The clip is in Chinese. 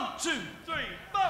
One, two, three, four.